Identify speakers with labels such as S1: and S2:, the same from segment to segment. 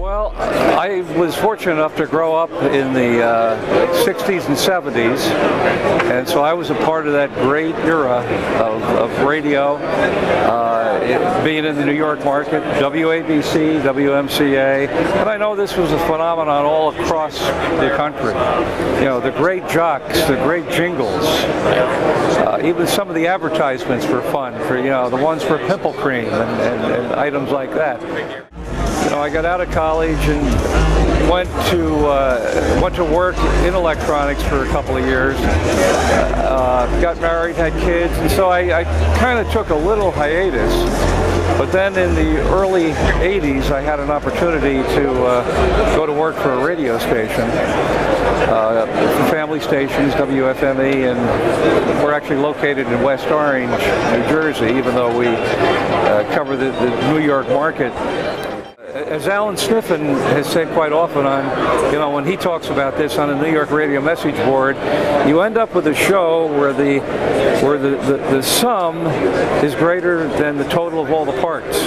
S1: Well, I was fortunate enough to grow up in the uh, 60s and 70s, and so I was a part of that great era of, of radio, uh, it, being in the New York market, WABC, WMCA, and I know this was a phenomenon all across the country. You know, the great jocks, the great jingles, uh, even some of the advertisements were fun, for, you know, the ones for pimple cream and, and, and items like that. You know, I got out of college and went to uh, went to work in electronics for a couple of years. Uh, got married, had kids, and so I, I kind of took a little hiatus. But then in the early 80s, I had an opportunity to uh, go to work for a radio station, uh, family stations, WFME, and we're actually located in West Orange, New Jersey, even though we uh, cover the, the New York market as Alan Sniffen has said quite often on, you know, when he talks about this on a New York radio message board, you end up with a show where the where the, the, the sum is greater than the total of all the parts.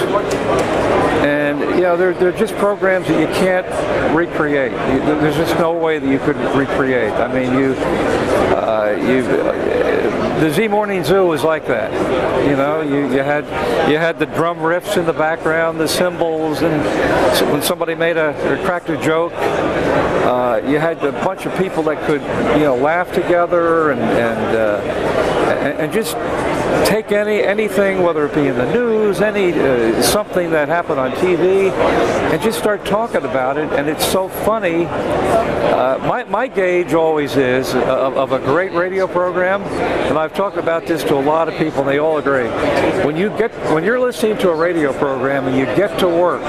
S1: And, you know, they're, they're just programs that you can't recreate. There's just no way that you could recreate. I mean, you, uh, you, uh, the Z Morning Zoo was like that. You know, you, you had you had the drum riffs in the background, the cymbals, and when somebody made a or cracked a joke, uh, you had a bunch of people that could you know laugh together and and uh, and, and just take any anything, whether it be in the news, any uh, something that happened on TV, and just start talking about it. And it's so funny. Uh, my my gauge always is of, of, a great radio program, and I've talked about this to a lot of people, and they all agree. When you get when you're listening to a radio program and you get to work,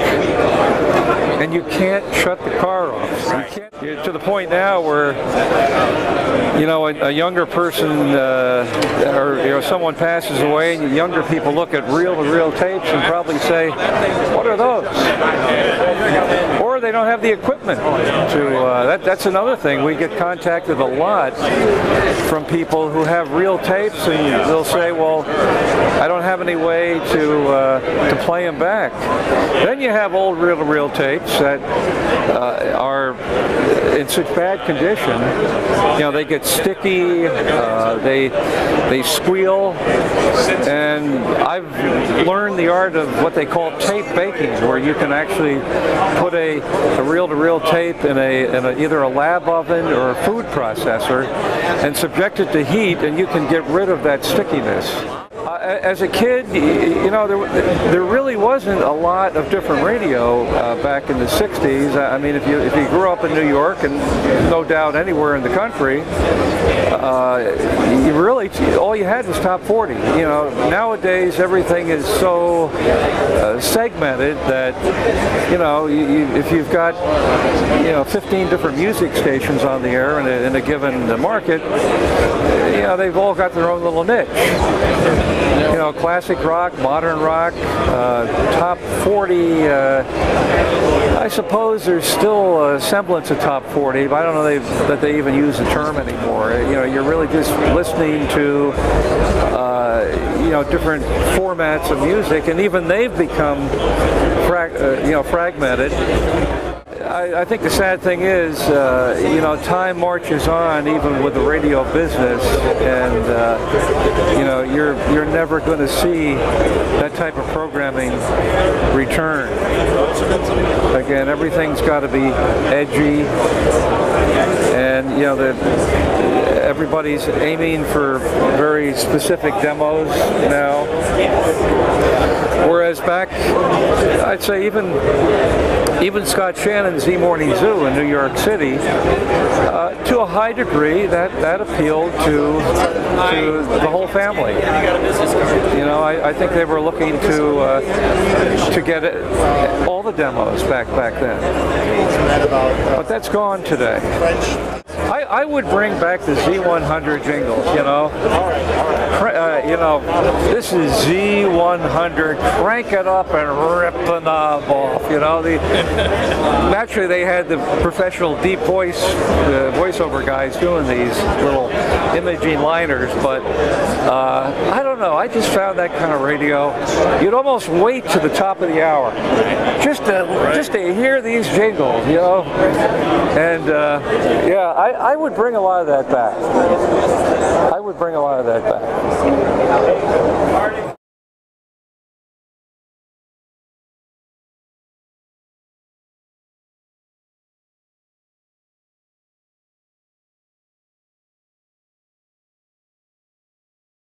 S1: and you can't shut the car off. You to the point now where you know a, a younger person uh, or you know someone passes away, and younger people look at reel-to-reel tapes and probably say, "What are those?" Or they don't have the equipment to. Uh, that, that's another thing. We get contacted a lot from people who have reel tapes, and they'll say, "Well, I don't have any way to uh, to play them back." Then you have old reel-to-reel tapes that uh, are in such bad condition. You know, they get sticky, uh, they they squeal, and I've learned the art of what they call tape baking, where you can actually put a, a reel-to-reel tape in a, in a either a lab oven or a food processor, and subject it to heat, and you can get rid of that stickiness as a kid, you know, there, there really wasn't a lot of different radio uh, back in the 60s. I mean, if you, if you grew up in New York, and no doubt anywhere in the country, uh, you really, all you had was top 40. You know, nowadays everything is so uh, segmented that, you know, you, you, if you've got, you know, 15 different music stations on the air in a, in a given market, you know, they've all got their own little niche you know, classic rock, modern rock, uh, top 40. Uh, I suppose there's still a semblance of top 40, but I don't know that they even use the term anymore. You know, you're really just listening to, uh, you know, different formats of music, and even they've become, uh, you know, fragmented. I, I, think the sad thing is, uh, you know, time marches on even with the radio business, and uh, you know, you're you're never going to see that type of programming return. Again, everything's got to be edgy, and you know, the, everybody's aiming for very specific demos now. Whereas back, I'd say even even Scott Shannon's Z Morning Zoo in New York City, uh, to a high degree, that, that appealed to, to the whole family. You know, I, I think they were looking to uh, to get it, all the demos back back then. But that's gone today. I, I would bring back the Z100 jingles, you know. Uh, you know, this is Z100, crank it up and rip the knob off. You know, the naturally they had the professional deep voice uh, voiceover guys doing these little imaging liners, but uh, I don't know. I just found that kind of radio. You'd almost wait to the top of the hour just to just to hear these jingles, you know. And uh, yeah, I, I would bring a lot of that back. I would bring a lot of that back.